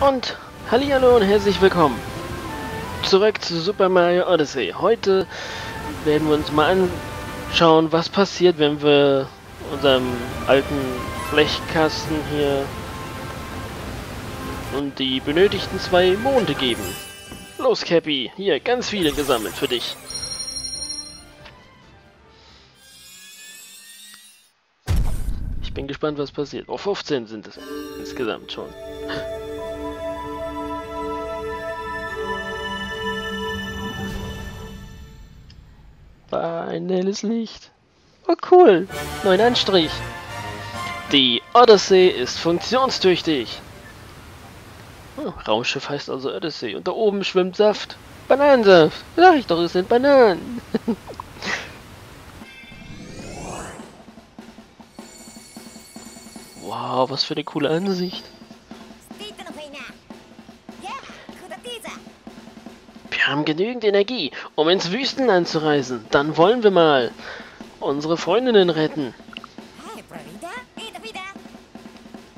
Und Hallihallo und herzlich willkommen zurück zu Super Mario Odyssey. Heute werden wir uns mal anschauen, was passiert, wenn wir unserem alten Blechkasten hier und die benötigten zwei Monde geben. Los, Cappy, hier ganz viele gesammelt für dich. Ich bin gespannt, was passiert. Oh, 15 sind es insgesamt schon. Ein helles Licht. Oh cool, neuen Anstrich. Die Odyssey ist funktionstüchtig. Oh, Raumschiff heißt also Odyssey und da oben schwimmt Saft. Bananensaft. Sag ich doch, es sind Bananen. wow, was für eine coole Ansicht. Haben genügend Energie, um ins Wüstenland zu reisen. Dann wollen wir mal unsere Freundinnen retten.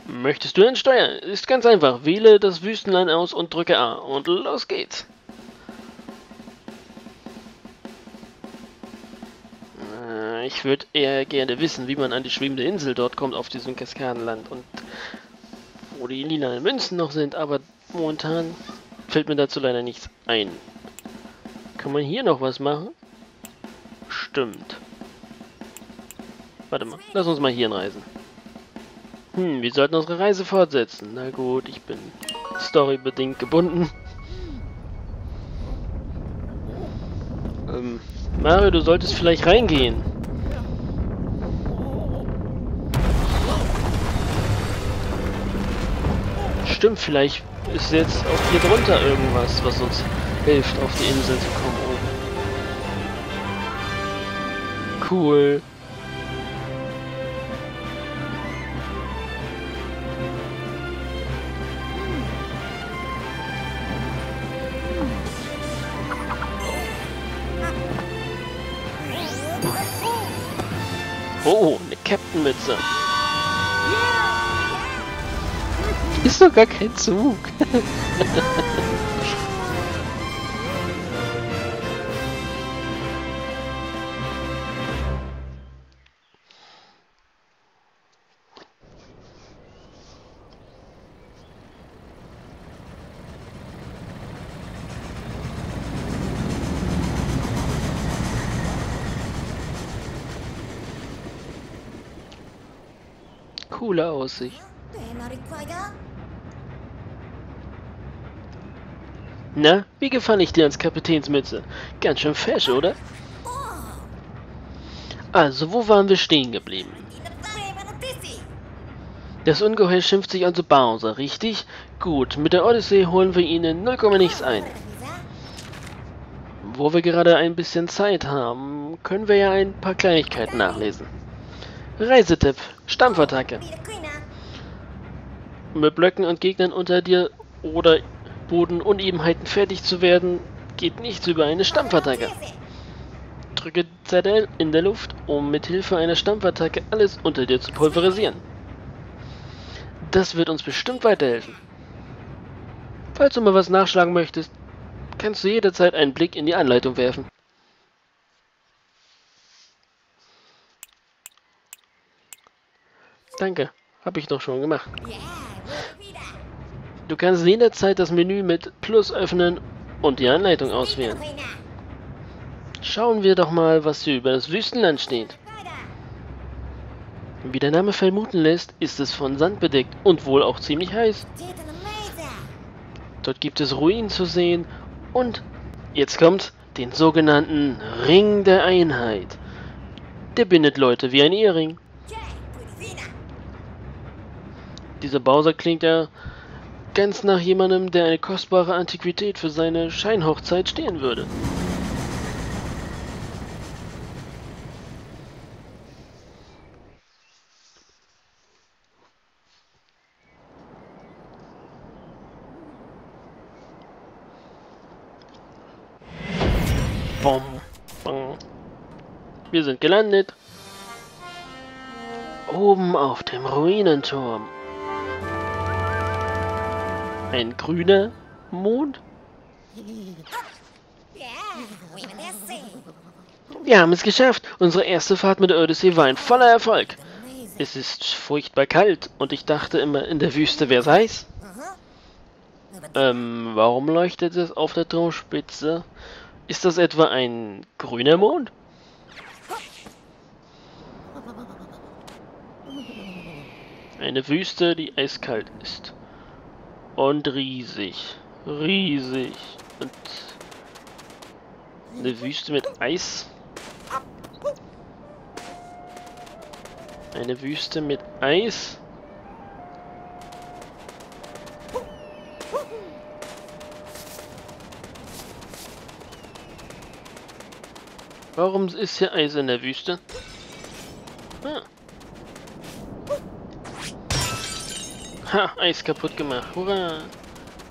Möchtest du denn steuern? Ist ganz einfach. Wähle das Wüstenland aus und drücke A. Und los geht's. Äh, ich würde eher gerne wissen, wie man an die schwebende Insel dort kommt, auf diesem Kaskadenland. Und wo die lila Münzen noch sind, aber momentan fällt mir dazu leider nichts ein. Kann man hier noch was machen? Stimmt. Warte mal, lass uns mal hier reisen. Hm, wir sollten unsere Reise fortsetzen. Na gut, ich bin storybedingt gebunden. Ähm, Mario, du solltest vielleicht reingehen. Stimmt, vielleicht ist jetzt auch hier drunter irgendwas, was uns hilft, auf die Insel zu kommen oben. Cool. Oh, eine Captain-Mütze. Ist doch gar kein Zug. Aussicht. Na, wie gefand ich dir als Kapitänsmütze? Ganz schön fesch, oder? Also, wo waren wir stehen geblieben? Das Ungeheuer schimpft sich also Bowser, richtig? Gut, mit der Odyssey holen wir ihn in 0, nichts ein. Wo wir gerade ein bisschen Zeit haben, können wir ja ein paar Kleinigkeiten nachlesen. Reisetipp, Stampfattacke. Mit Blöcken und Gegnern unter dir oder Bodenunebenheiten fertig zu werden, geht nichts über eine Stampfattacke. Drücke ZL in der Luft, um mit Hilfe einer Stampfattacke alles unter dir zu pulverisieren. Das wird uns bestimmt weiterhelfen. Falls du mal was nachschlagen möchtest, kannst du jederzeit einen Blick in die Anleitung werfen. Danke, habe ich doch schon gemacht. Du kannst jederzeit das Menü mit Plus öffnen und die Anleitung auswählen. Schauen wir doch mal, was hier über das Wüstenland steht. Wie der Name vermuten lässt, ist es von Sand bedeckt und wohl auch ziemlich heiß. Dort gibt es Ruinen zu sehen und, jetzt kommt, den sogenannten Ring der Einheit. Der bindet Leute wie ein Ehering. Dieser Bowser klingt ja ganz nach jemandem, der eine kostbare Antiquität für seine Scheinhochzeit stehen würde. Bom, bom. Wir sind gelandet. Oben auf dem Ruinenturm. Ein grüner Mond? Wir haben es geschafft. Unsere erste Fahrt mit der Odyssey war ein voller Erfolg. Es ist furchtbar kalt und ich dachte immer, in der Wüste wäre es heiß. Ähm, warum leuchtet es auf der Turmspitze? Ist das etwa ein grüner Mond? Eine Wüste, die eiskalt ist. Und riesig. Riesig. Und eine Wüste mit Eis. Eine Wüste mit Eis. Warum ist hier Eis in der Wüste? Ha, Eis kaputt gemacht. Hurra!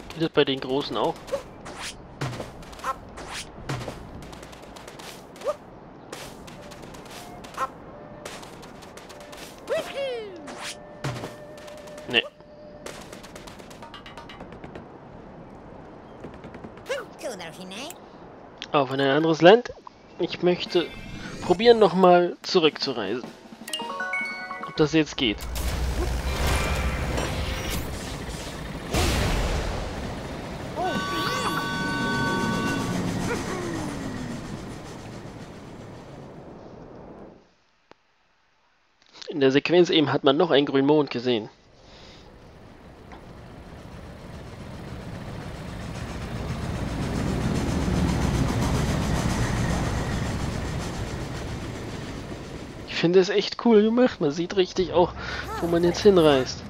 Geht das bei den Großen auch? Nee. Auf in ein anderes Land. Ich möchte probieren nochmal zurückzureisen. Ob das jetzt geht. In der Sequenz eben hat man noch einen grünen Mond gesehen. Ich finde es echt cool gemacht. Man sieht richtig auch, wo man jetzt hinreist.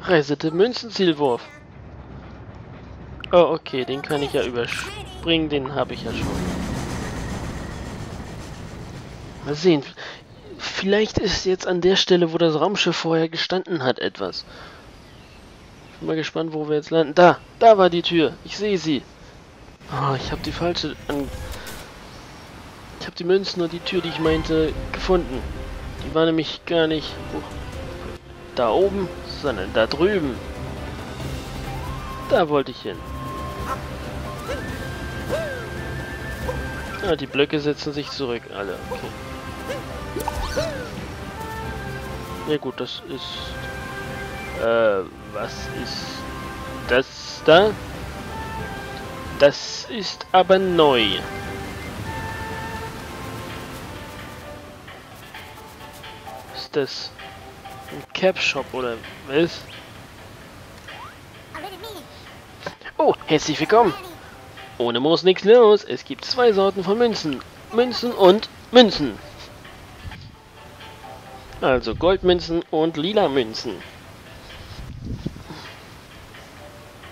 Reisete Münzenzielwurf. Oh, okay, den kann ich ja überspringen, den habe ich ja schon. Mal sehen. Vielleicht ist jetzt an der Stelle, wo das Raumschiff vorher gestanden hat, etwas. Ich bin mal gespannt, wo wir jetzt landen. Da, da war die Tür. Ich sehe sie. Oh, ich habe die falsche an ich habe die Münzen und die Tür, die ich meinte, gefunden. Die war nämlich gar nicht da oben, sondern da drüben. Da wollte ich hin. Ah, die Blöcke setzen sich zurück, alle. Okay. Ja gut, das ist... Äh, was ist das da? Das ist aber neu. ist das? Ein Cap Shop oder was? Oh, herzlich willkommen. Ohne Moos nichts los. Es gibt zwei Sorten von Münzen. Münzen und Münzen. Also Goldmünzen und lila Münzen.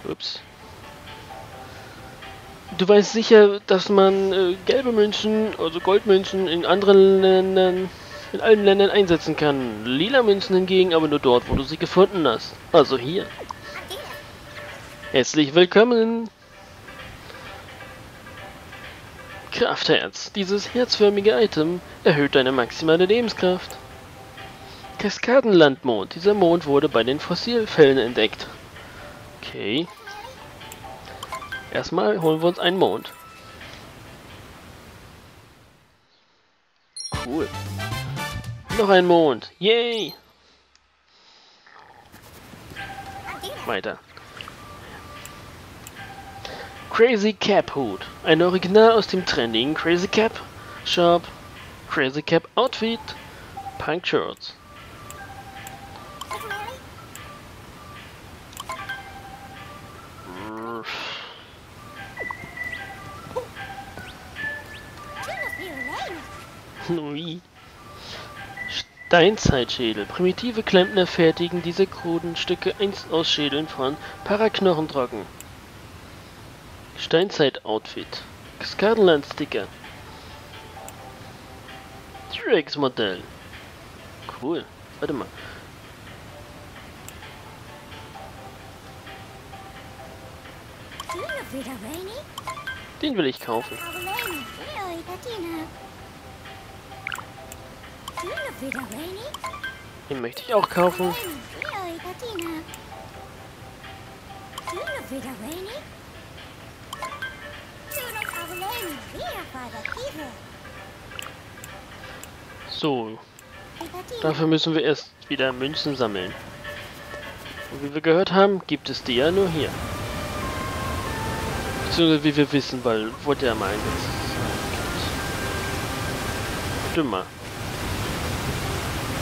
Ups. Du weißt sicher, dass man äh, gelbe Münzen, also Goldmünzen in anderen Ländern in allen Ländern einsetzen kann. Lila Münzen hingegen aber nur dort, wo du sie gefunden hast. Also hier. Herzlich willkommen! Kraftherz. Dieses herzförmige Item erhöht deine maximale Lebenskraft. Kaskadenlandmond. Dieser Mond wurde bei den Fossilfällen entdeckt. Okay. Erstmal holen wir uns einen Mond. Cool. Noch ein Mond. Yay! Weiter. Crazy Cap Hut. Ein Original aus dem trendigen Crazy Cap Shop. Crazy Cap Outfit. Punk Shirts. Nui. Steinzeitschädel. Primitive Klempner fertigen diese kruden Stücke einst aus Schädeln von Paraknochentrocken. Steinzeit-Outfit. Kaskadenland-Sticker. T-Rex-Modell. Cool. Warte mal. Den will ich kaufen. Den möchte ich auch kaufen. So, dafür müssen wir erst wieder Münzen sammeln. Und wie wir gehört haben, gibt es die ja nur hier. Beziehungsweise wie wir wissen, weil wurde ja mal eingesetzt. Dümmer.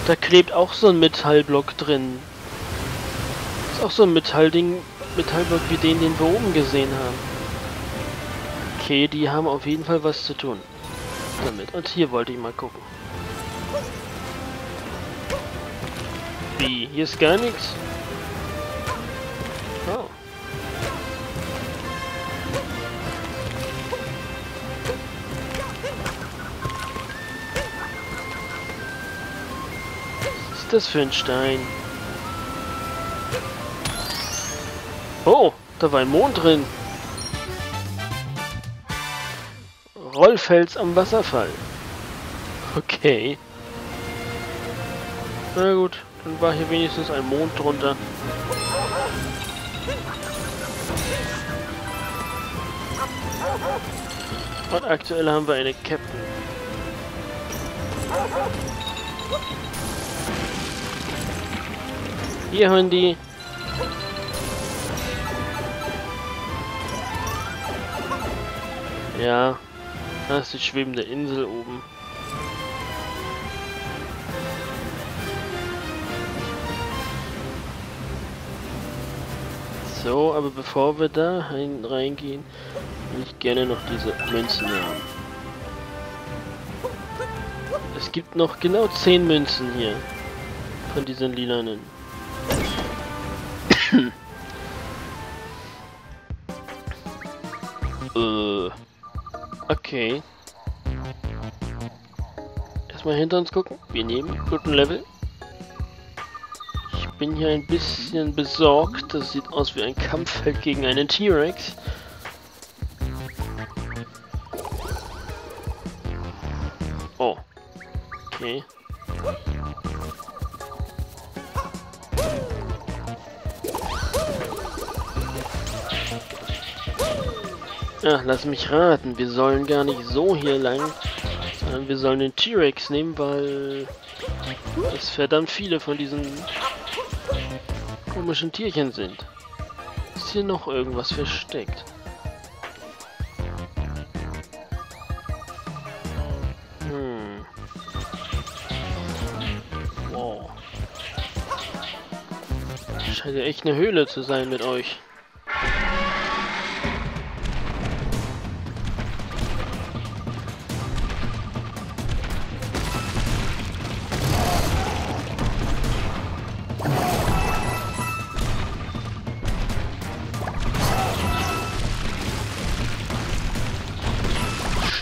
Da klebt auch so ein Metallblock drin. Ist auch so ein Metallding, Metallblock wie den, den wir oben gesehen haben. Okay, die haben auf jeden Fall was zu tun. Damit. Und hier wollte ich mal gucken. Wie? Hier ist gar nichts? Das für ein Stein? Oh, da war ein Mond drin. Rollfels am Wasserfall. Okay. Na gut, dann war hier wenigstens ein Mond drunter. Und aktuell haben wir eine Captain. Hier hören die. Ja, da ist die schwebende Insel oben. So, aber bevor wir da rein, reingehen, will ich gerne noch diese Münzen haben. Es gibt noch genau 10 Münzen hier. Von diesen lilanen. Äh. Okay. Erstmal hinter uns gucken. Wir nehmen guten Level. Ich bin hier ein bisschen besorgt. Das sieht aus wie ein Kampffeld gegen einen T-Rex. Oh. Okay. Ja, lass mich raten. Wir sollen gar nicht so hier lang, sondern wir sollen den T-Rex nehmen, weil es verdammt viele von diesen komischen Tierchen sind. Ist hier noch irgendwas versteckt? Hm. Wow. Scheint ja echt eine Höhle zu sein mit euch.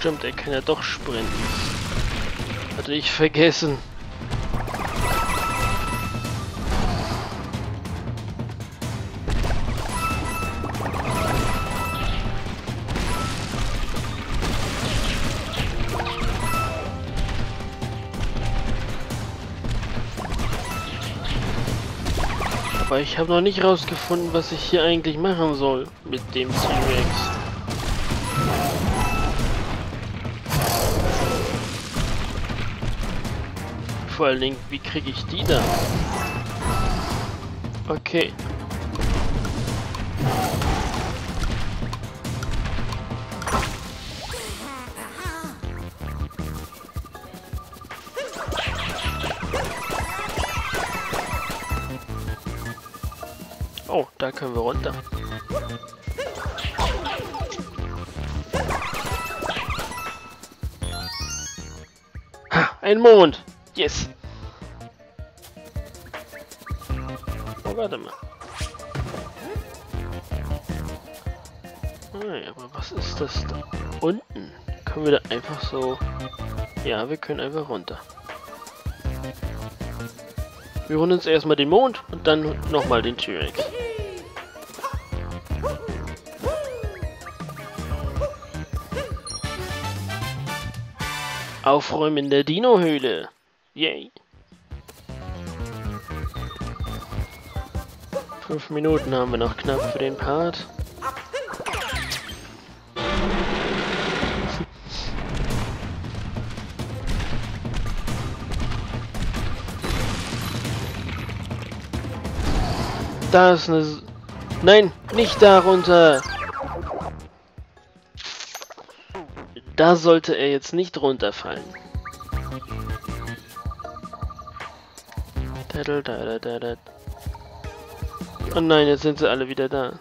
Stimmt, er kann ja doch sprinten. Hatte ich vergessen. Aber ich habe noch nicht rausgefunden, was ich hier eigentlich machen soll mit dem T-Rex. Vor allen Dingen, wie kriege ich die da? Okay. Oh, da können wir runter. Ha, ein Mond. Yes. Warte mal. Nein, aber was ist das da unten? Können wir da einfach so... Ja, wir können einfach runter. Wir holen uns erstmal den Mond und dann nochmal den T-Rex. Aufräumen in der Dino-Höhle. Yay. Fünf Minuten haben wir noch knapp für den Part. Da ist eine... Nein, nicht darunter! Da sollte er jetzt nicht runterfallen. Oh nein, jetzt sind sie alle wieder da.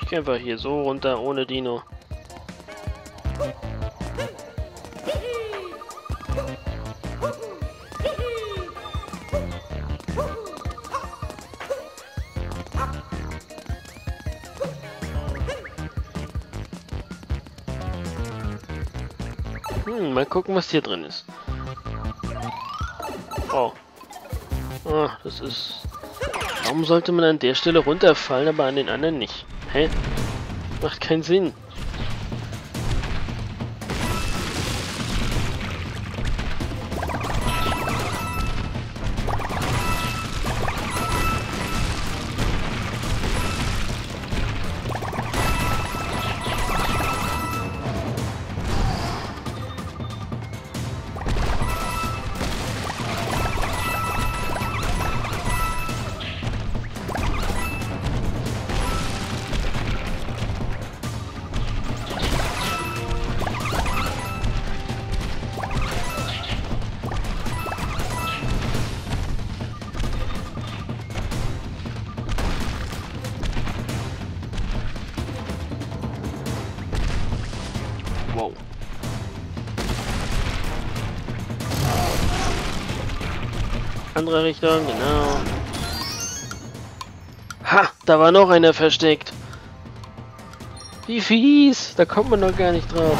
Ich gehe einfach hier so runter, ohne Dino. Gucken, was hier drin ist. Oh. Ah, das ist... Warum sollte man an der Stelle runterfallen, aber an den anderen nicht? Hä? Macht keinen Sinn. Andere Richtung, genau. Ha, da war noch einer versteckt. Wie fies, da kommt man noch gar nicht drauf.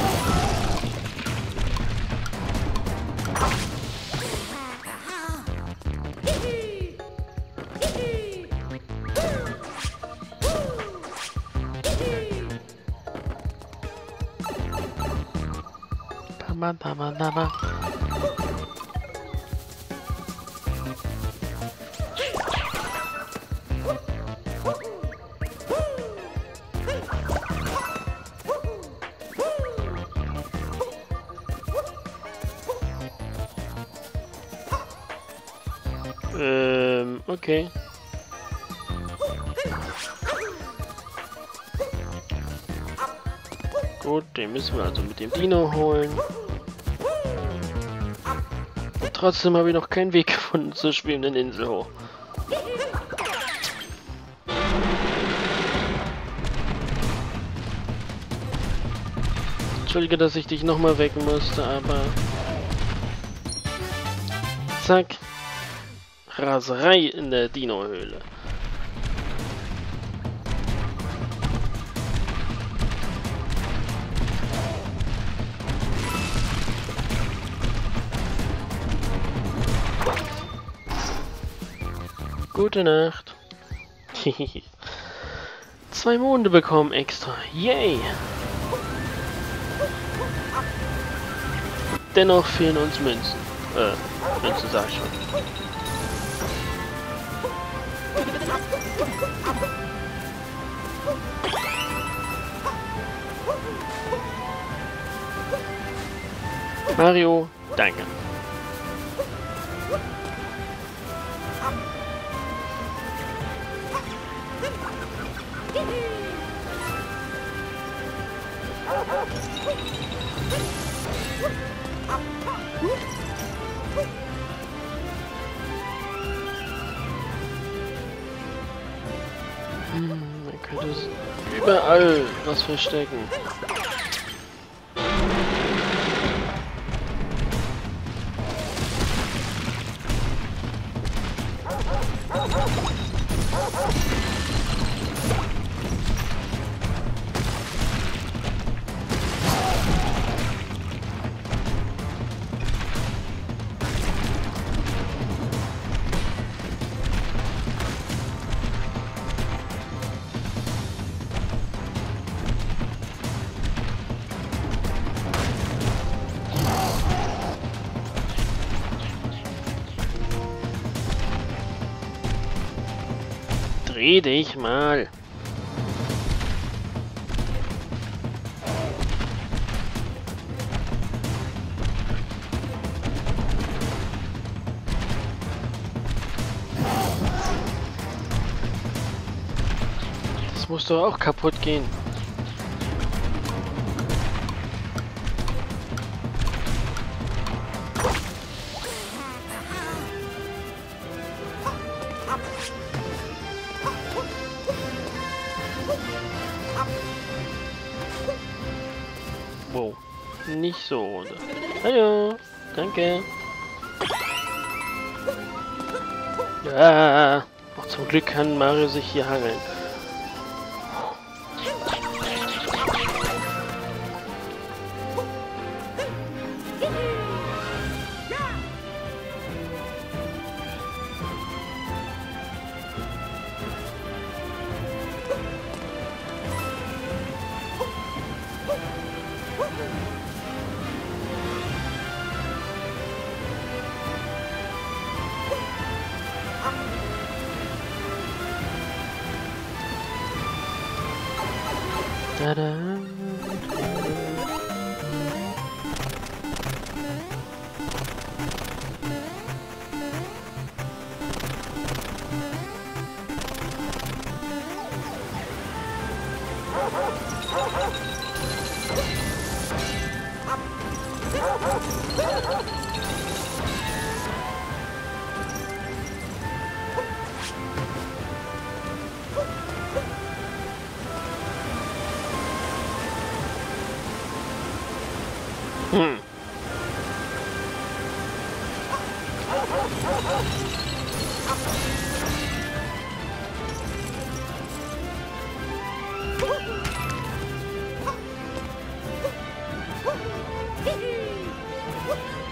Mit dem Dino holen. Und trotzdem habe ich noch keinen Weg gefunden zur schwebenden Insel hoch. Entschuldige, dass ich dich nochmal wecken musste, aber... Zack. Raserei in der Dino-Höhle. Gute Nacht. Zwei Monde bekommen extra. Yay! Dennoch fehlen uns Münzen. Äh, Münzen sag ich schon. Mario, danke. Verstecken. Dreh dich mal. Das muss doch auch kaputt gehen. Nicht so. oder? Hallo. Danke. Ja. Auch zum Glück kann Mario sich hier hangeln. Tada.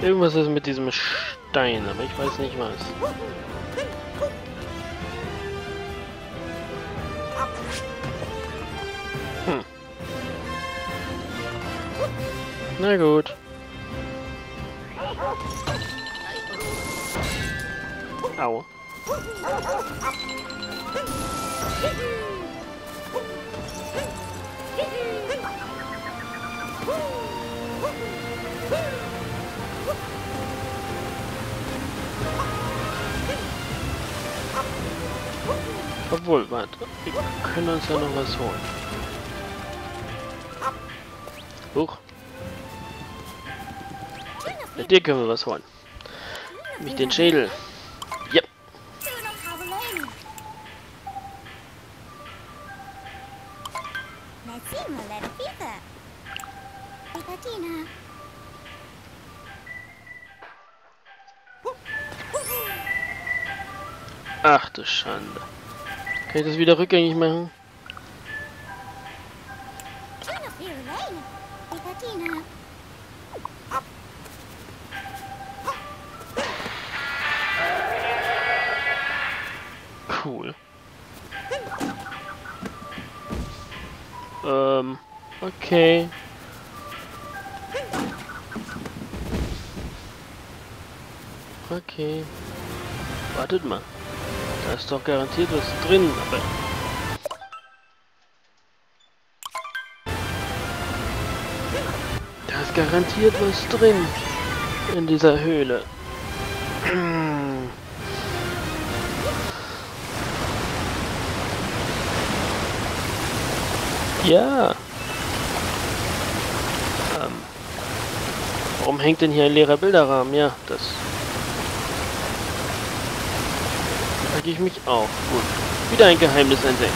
Irgendwas ist mit diesem Stein, aber ich weiß nicht was. Hm. Na gut. Obwohl, warte. Wir können uns ja noch was holen. Huch. Mit dir können wir was holen. Nämlich den Schädel. Kann ich das wieder rückgängig machen? Cool. Ähm, okay. Okay. Wartet mal. Da ist doch garantiert was drin, aber... Da ist garantiert was drin. In dieser Höhle. Ja. Ähm. Warum hängt denn hier ein leerer Bilderrahmen? Ja, das. Frage ich mich auch. Gut. Wieder ein Geheimnis entdeckt.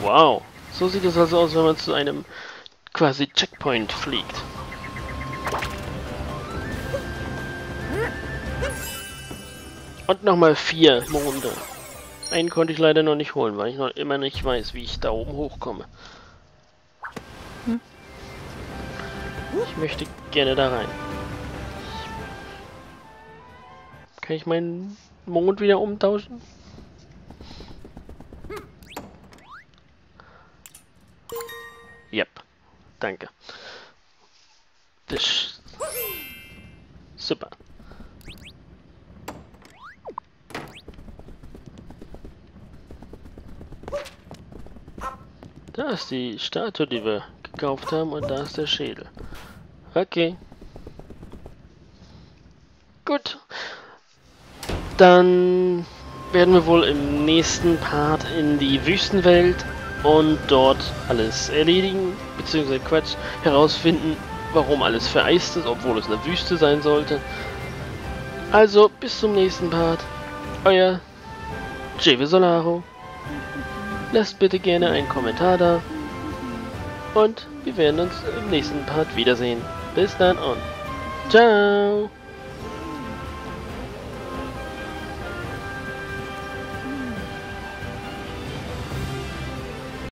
Wow. So sieht es also aus, wenn man zu einem quasi Checkpoint fliegt. Und nochmal vier Monde. Einen konnte ich leider noch nicht holen, weil ich noch immer nicht weiß, wie ich da oben hochkomme. Ich möchte gerne da rein. Kann ich meinen Mond wieder umtauschen? Yep. Danke. Das Super. Da ist die Statue, die wir gekauft haben und da ist der Schädel. Okay. Gut. Dann werden wir wohl im nächsten Part in die Wüstenwelt und dort alles erledigen, beziehungsweise Quatsch, herausfinden, warum alles vereist ist, obwohl es eine Wüste sein sollte. Also, bis zum nächsten Part. Euer Jeve Solaro. Lasst bitte gerne einen Kommentar da. Und wir werden uns im nächsten Part wiedersehen. Bis dann und ciao!